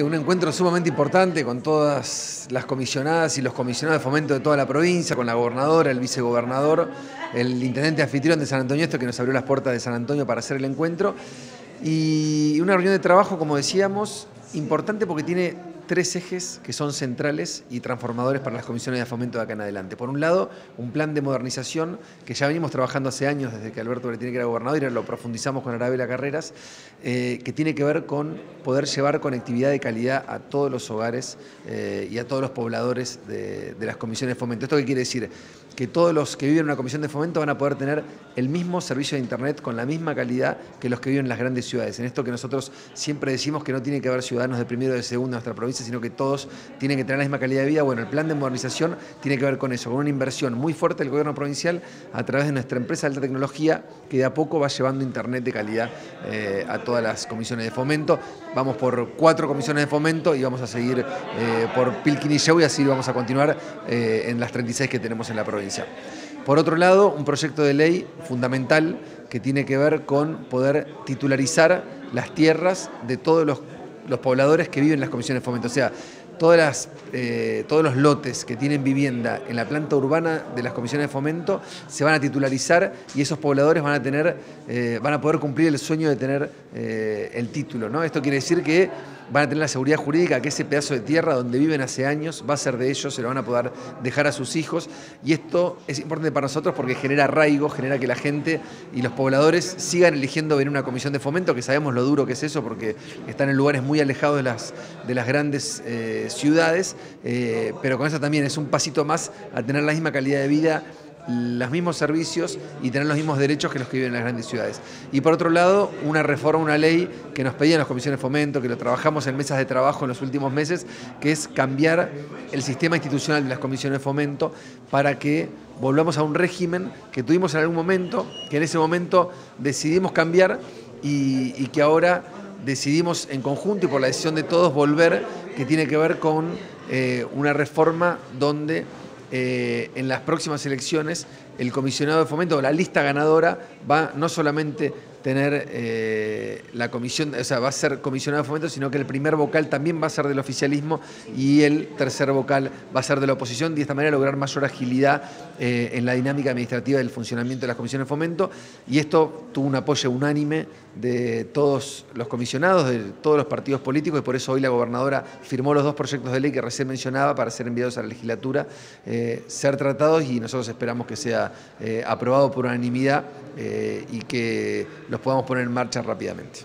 un encuentro sumamente importante con todas las comisionadas y los comisionados de fomento de toda la provincia, con la gobernadora, el vicegobernador, el intendente anfitrión de San Antonio, esto que nos abrió las puertas de San Antonio para hacer el encuentro. Y una reunión de trabajo, como decíamos, importante porque tiene tres ejes que son centrales y transformadores para las comisiones de fomento de acá en adelante. Por un lado, un plan de modernización que ya venimos trabajando hace años desde que Alberto Bertini era gobernador y lo profundizamos con Arabela Carreras, eh, que tiene que ver con poder llevar conectividad de calidad a todos los hogares eh, y a todos los pobladores de, de las comisiones de fomento. ¿Esto qué quiere decir? que todos los que viven en una comisión de fomento van a poder tener el mismo servicio de Internet con la misma calidad que los que viven en las grandes ciudades. En esto que nosotros siempre decimos que no tiene que haber ciudadanos de primero o de segundo en nuestra provincia, sino que todos tienen que tener la misma calidad de vida. Bueno, el plan de modernización tiene que ver con eso, con una inversión muy fuerte del gobierno provincial a través de nuestra empresa de alta tecnología que de a poco va llevando internet de calidad eh, a todas las comisiones de fomento. Vamos por cuatro comisiones de fomento y vamos a seguir eh, por Pilquini Show y así vamos a continuar eh, en las 36 que tenemos en la provincia. Por otro lado, un proyecto de ley fundamental que tiene que ver con poder titularizar las tierras de todos los los pobladores que viven en las comisiones de fomento. O sea, todas las, eh, todos los lotes que tienen vivienda en la planta urbana de las comisiones de fomento se van a titularizar y esos pobladores van a tener, eh, van a poder cumplir el sueño de tener eh, el título. ¿no? Esto quiere decir que van a tener la seguridad jurídica que ese pedazo de tierra donde viven hace años va a ser de ellos, se lo van a poder dejar a sus hijos. Y esto es importante para nosotros porque genera arraigo, genera que la gente y los pobladores sigan eligiendo venir a una comisión de fomento, que sabemos lo duro que es eso porque están en lugares muy alejados de las, de las grandes eh, ciudades, eh, pero con eso también es un pasito más a tener la misma calidad de vida los mismos servicios y tener los mismos derechos que los que viven en las grandes ciudades. Y por otro lado, una reforma, una ley que nos pedían las comisiones de fomento, que lo trabajamos en mesas de trabajo en los últimos meses, que es cambiar el sistema institucional de las comisiones de fomento para que volvamos a un régimen que tuvimos en algún momento, que en ese momento decidimos cambiar y, que ahora decidimos en conjunto y por la decisión de todos volver, que tiene que ver con eh, una reforma donde eh, en las próximas elecciones el comisionado de fomento, la lista ganadora, va no solamente tener eh, la comisión, o sea, va a ser comisionado de fomento, sino que el primer vocal también va a ser del oficialismo y el tercer vocal va a ser de la oposición, y de esta manera lograr mayor agilidad eh, en la dinámica administrativa del funcionamiento de las comisiones de fomento. Y esto tuvo un apoyo unánime de todos los comisionados, de todos los partidos políticos, y por eso hoy la gobernadora firmó los dos proyectos de ley que recién mencionaba para ser enviados a la legislatura, eh, ser tratados y nosotros esperamos que sea aprobado por unanimidad y que los podamos poner en marcha rápidamente.